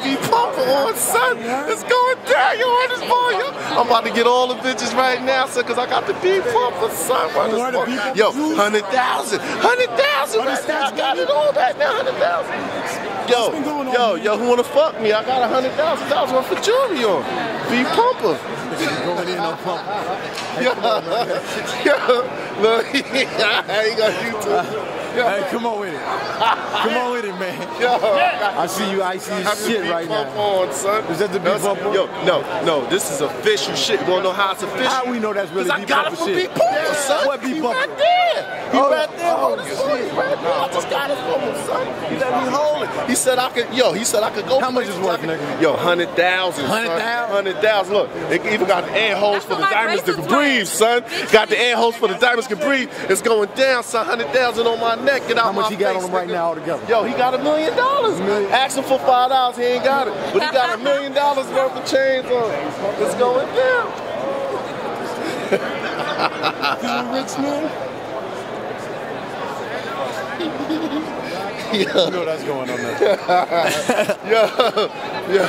what? I got the B pumper on, son. It's going down. You heard this boy? Yo. I'm about to get all the bitches right now, son, because I got the B pumper, son. This. Yo, 100,000. 100,000 right now. I got it all back now. 100,000. Yo, yo, yo, who wanna fuck me? I got a hundred thousand dollars worth of jewelry on. B pumper. Going in on pump. Yo, yo, look, he got YouTube. Yo, Hey, come on with it. Come on with it, man. yo, I see you icy as shit right now. on, son. Is that the B That's- pump on? Yo, no, no, this is official shit. You wanna know how it's official? How we know that's really Cause I B got it from B shit? Pumper, son. What B He pumper? right there. He Oh, right there. Oh, Hold this for me right. I just got it from him, son. He let me hold it. He said I could. Yo, he said I could go. How much is worth, I could- nigga? Yo, hundred thousand. 100,000? Hundred thousand. Look, it even got the air holes for the diamonds to breathe, son. Got the air holes for the diamonds can breathe. It's going down, son. Hundred thousand on my neck. Get out How much my he got face, on him right nigga. now altogether? Yo, he got a million dollars. Ask him for five dollars, he ain't got it. But he got a million dollars worth of chains on. It's going down. You a rich man? Yo, You know that's going on there. yo, yo.